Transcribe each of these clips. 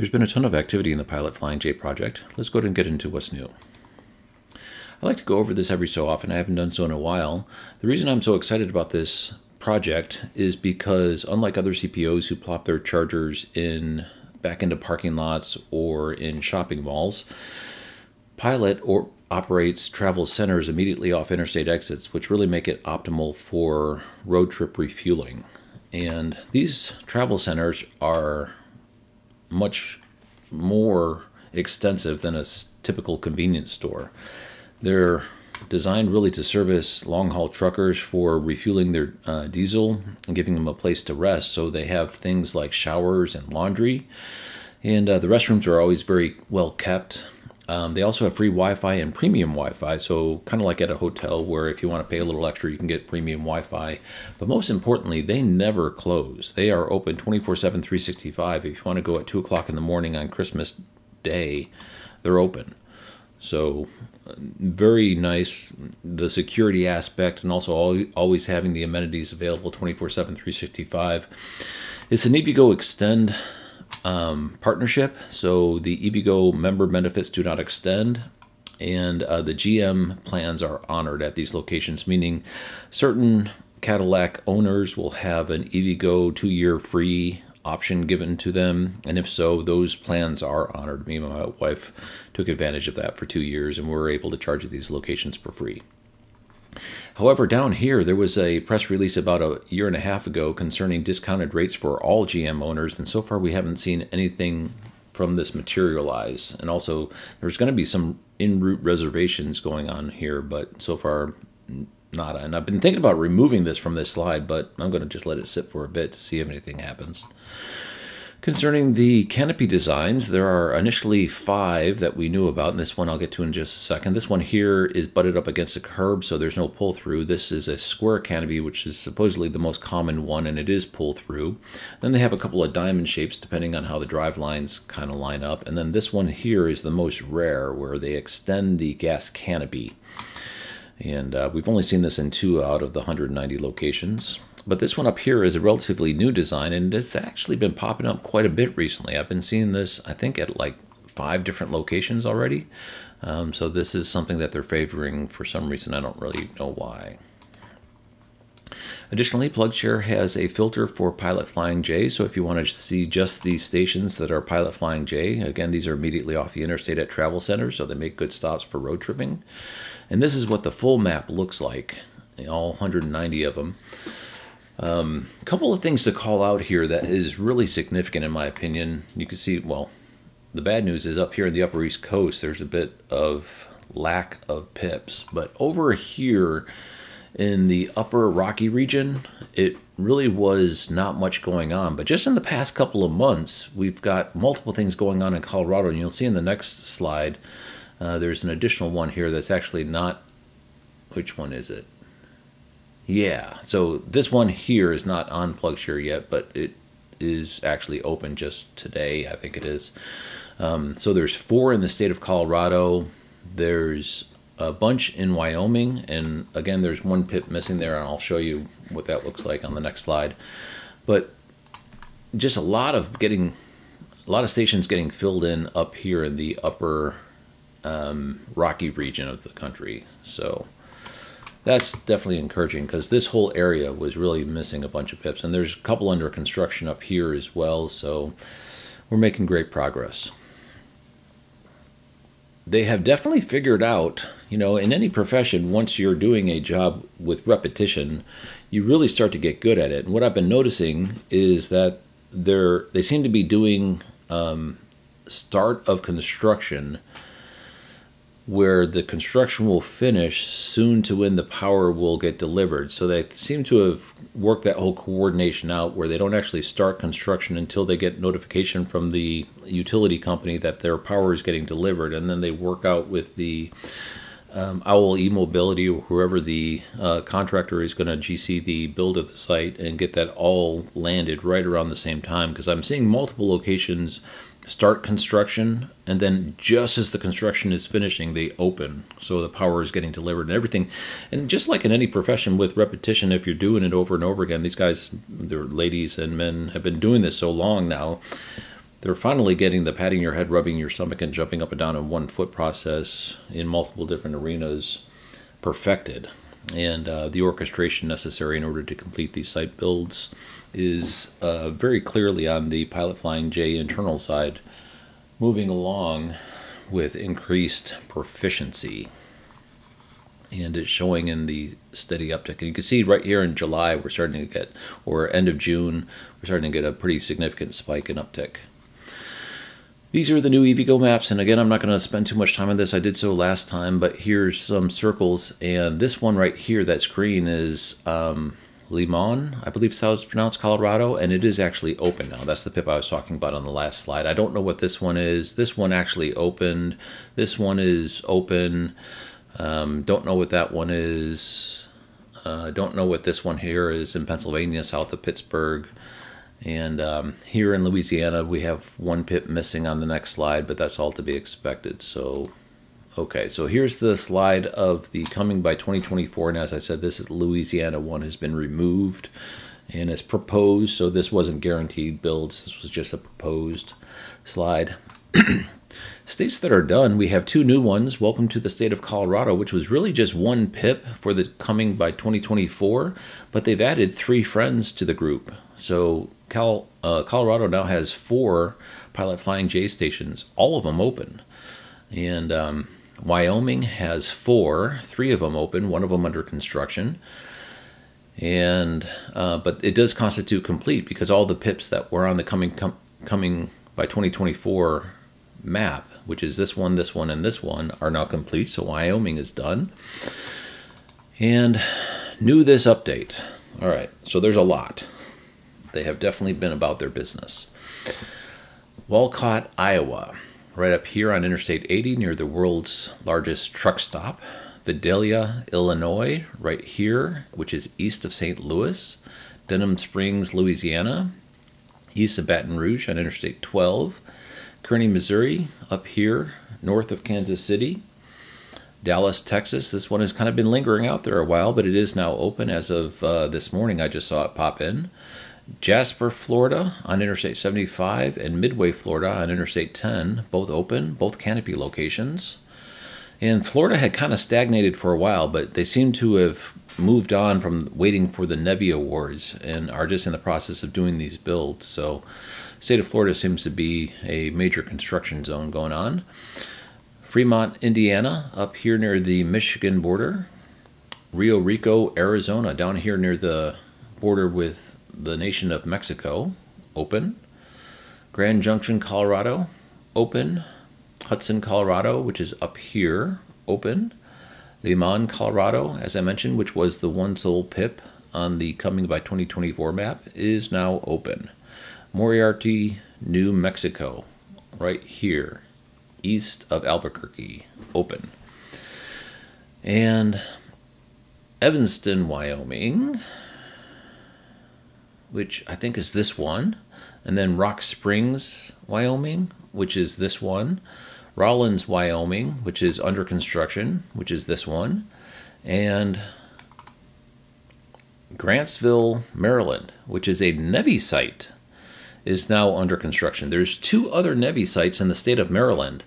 There's been a ton of activity in the Pilot Flying J project. Let's go ahead and get into what's new. I like to go over this every so often. I haven't done so in a while. The reason I'm so excited about this project is because unlike other CPOs who plop their chargers in back into parking lots or in shopping malls, Pilot or operates travel centers immediately off interstate exits, which really make it optimal for road trip refueling. And these travel centers are much more extensive than a typical convenience store. They're designed really to service long haul truckers for refueling their uh, diesel and giving them a place to rest. So they have things like showers and laundry. And uh, the restrooms are always very well kept. Um, they also have free Wi Fi and premium Wi Fi. So, kind of like at a hotel where if you want to pay a little extra, you can get premium Wi Fi. But most importantly, they never close. They are open 24 7, 365. If you want to go at 2 o'clock in the morning on Christmas Day, they're open. So, very nice. The security aspect and also always having the amenities available 24 7, 365. It's an EVgo Extend um, partnership. So the EVgo member benefits do not extend, and uh, the GM plans are honored at these locations, meaning certain Cadillac owners will have an EVgo two year free option given to them. And if so, those plans are honored. Me and my wife took advantage of that for two years, and we were able to charge at these locations for free. However, down here, there was a press release about a year and a half ago concerning discounted rates for all GM owners, and so far we haven't seen anything from this materialize. And also, there's going to be some en route reservations going on here, but so far, nada. And I've been thinking about removing this from this slide, but I'm going to just let it sit for a bit to see if anything happens. Concerning the canopy designs, there are initially five that we knew about, and this one I'll get to in just a second. This one here is butted up against a curb, so there's no pull through. This is a square canopy, which is supposedly the most common one, and it is pull through. Then they have a couple of diamond shapes, depending on how the drive lines kind of line up. And then this one here is the most rare, where they extend the gas canopy. And uh, we've only seen this in two out of the 190 locations. But this one up here is a relatively new design, and it's actually been popping up quite a bit recently. I've been seeing this, I think, at like five different locations already. Um, so this is something that they're favoring for some reason. I don't really know why. Additionally, PlugShare has a filter for Pilot Flying J, so if you want to see just the stations that are Pilot Flying J, again, these are immediately off the interstate at travel centers, so they make good stops for road tripping. And this is what the full map looks like, all 190 of them. Um, a couple of things to call out here that is really significant in my opinion. You can see, well, the bad news is up here in the Upper East Coast, there's a bit of lack of pips. But over here in the Upper Rocky region, it really was not much going on. But just in the past couple of months, we've got multiple things going on in Colorado. And you'll see in the next slide, uh, there's an additional one here that's actually not, which one is it? Yeah, so this one here is not on PlugShare yet, but it is actually open just today, I think it is. Um, so there's four in the state of Colorado. There's a bunch in Wyoming, and again, there's one pip missing there, and I'll show you what that looks like on the next slide. But just a lot of getting, a lot of stations getting filled in up here in the upper um, Rocky region of the country. So that's definitely encouraging because this whole area was really missing a bunch of pips and there's a couple under construction up here as well so we're making great progress. They have definitely figured out you know in any profession once you're doing a job with repetition you really start to get good at it. And what i've been noticing is that they're they seem to be doing um, start of construction where the construction will finish soon to when the power will get delivered. So they seem to have worked that whole coordination out where they don't actually start construction until they get notification from the utility company that their power is getting delivered. And then they work out with the um, Owl e-mobility or whoever the uh, contractor is going to GC the build of the site and get that all landed right around the same time because I'm seeing multiple locations start construction and then just as the construction is finishing they open. So the power is getting delivered and everything. And just like in any profession with repetition if you're doing it over and over again these guys they're ladies and men have been doing this so long now they're finally getting the patting your head, rubbing your stomach, and jumping up and down in one foot process in multiple different arenas perfected. And uh, the orchestration necessary in order to complete these site builds is uh, very clearly on the Pilot Flying J internal side, moving along with increased proficiency. And it's showing in the steady uptick. And you can see right here in July, we're starting to get, or end of June, we're starting to get a pretty significant spike in uptick. These are the new EVgo maps, and again, I'm not going to spend too much time on this. I did so last time, but here's some circles, and this one right here, that screen is um, Limon, I believe how it's pronounced, Colorado, and it is actually open now. That's the pip I was talking about on the last slide. I don't know what this one is. This one actually opened. This one is open. Um, don't know what that one is. Uh, don't know what this one here is in Pennsylvania, south of Pittsburgh. And um, here in Louisiana, we have one pip missing on the next slide, but that's all to be expected. So, okay, so here's the slide of the coming by 2024. And as I said, this is Louisiana one has been removed and is proposed. So this wasn't guaranteed builds. This was just a proposed slide. States that are done, we have two new ones. Welcome to the state of Colorado, which was really just one PIP for the coming by 2024, but they've added three friends to the group. So Cal, uh, Colorado now has four Pilot Flying J stations, all of them open. And um, Wyoming has four, three of them open, one of them under construction. And uh, but it does constitute complete because all the pips that were on the coming com coming by 2024 map, which is this one, this one, and this one, are now complete. So Wyoming is done. And new this update. All right, so there's a lot. They have definitely been about their business. Walcott, Iowa, right up here on Interstate 80 near the world's largest truck stop. Vandalia, Illinois, right here, which is east of St. Louis. Denham Springs, Louisiana, east of Baton Rouge on Interstate 12. Kearney, Missouri, up here, north of Kansas City. Dallas, Texas. This one has kind of been lingering out there a while, but it is now open as of uh, this morning. I just saw it pop in. Jasper, Florida on Interstate 75 and Midway, Florida on Interstate 10, both open, both canopy locations. And Florida had kind of stagnated for a while, but they seem to have moved on from waiting for the NEVI awards and are just in the process of doing these builds. So, state of Florida seems to be a major construction zone going on. Fremont, Indiana, up here near the Michigan border. Rio Rico, Arizona, down here near the border with the nation of Mexico, open. Grand Junction, Colorado, open. Hudson, Colorado, which is up here, open. Limon, Colorado, as I mentioned, which was the one sole PIP on the Coming by 2024 map, is now open. Moriarty, New Mexico, right here, east of Albuquerque, open. And Evanston, Wyoming, which I think is this one, and then Rock Springs, Wyoming, which is this one, Rawlins, Wyoming, which is under construction, which is this one, and Grantsville, Maryland, which is a NEVI site, is now under construction. There's two other NEVI sites in the state of Maryland,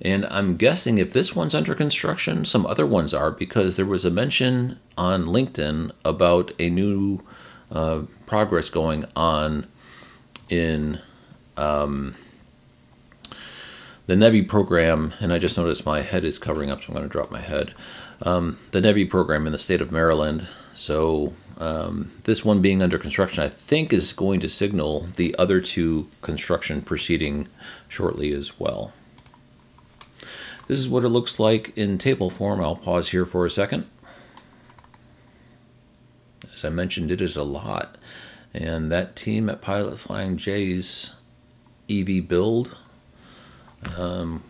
and I'm guessing if this one's under construction, some other ones are because there was a mention on LinkedIn about a new uh, progress going on in um, the NEVI program, and I just noticed my head is covering up, so I'm going to drop my head. Um, the NEVI program in the state of Maryland. So um, this one being under construction, I think, is going to signal the other two construction proceeding shortly as well. This is what it looks like in table form. I'll pause here for a second. As I mentioned, it is a lot. And that team at Pilot Flying J's EV build um,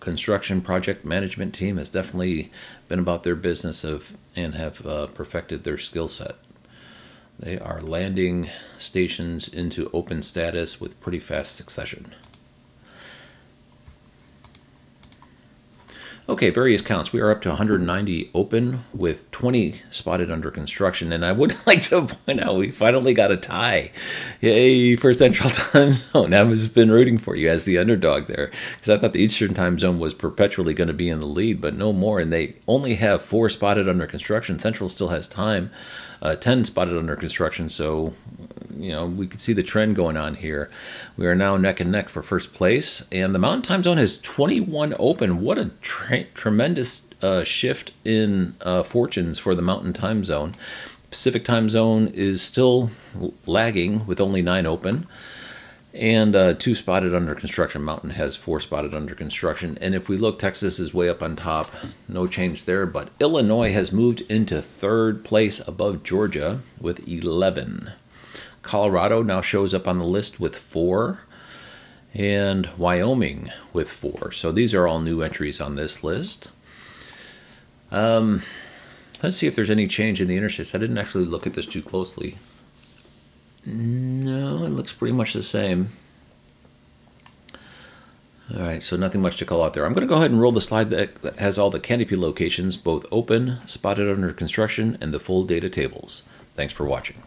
construction project management team has definitely been about their business of and have uh, perfected their skill set. They are landing stations into open status with pretty fast succession. Okay, various counts. We are up to 190 open with 20 spotted under construction. And I would like to point out we finally got a tie. Yay for Central Time Zone. I've been rooting for you as the underdog there because I thought the Eastern Time Zone was perpetually going to be in the lead, but no more. And they only have four spotted under construction. Central still has time, uh, 10 spotted under construction. So, you know, we could see the trend going on here. We are now neck and neck for first place. And the Mountain Time Zone has 21 open. What a tremendous uh, shift in uh, fortunes for the Mountain Time Zone. Pacific Time Zone is still lagging with only nine open. And uh, two spotted under construction. Mountain has four spotted under construction. And if we look, Texas is way up on top. No change there. But Illinois has moved into third place above Georgia with 11. Colorado now shows up on the list with four and Wyoming with four. So these are all new entries on this list. Um, let's see if there's any change in the interstates. I didn't actually look at this too closely. No, it looks pretty much the same. All right, so nothing much to call out there. I'm going to go ahead and roll the slide that has all the Canopy locations, both open, spotted under construction, and the full data tables. Thanks for watching.